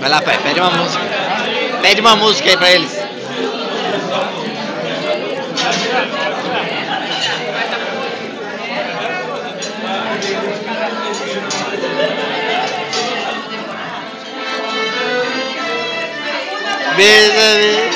Vai lá, pai, pede uma música. Pede uma música aí pra eles. Beijo.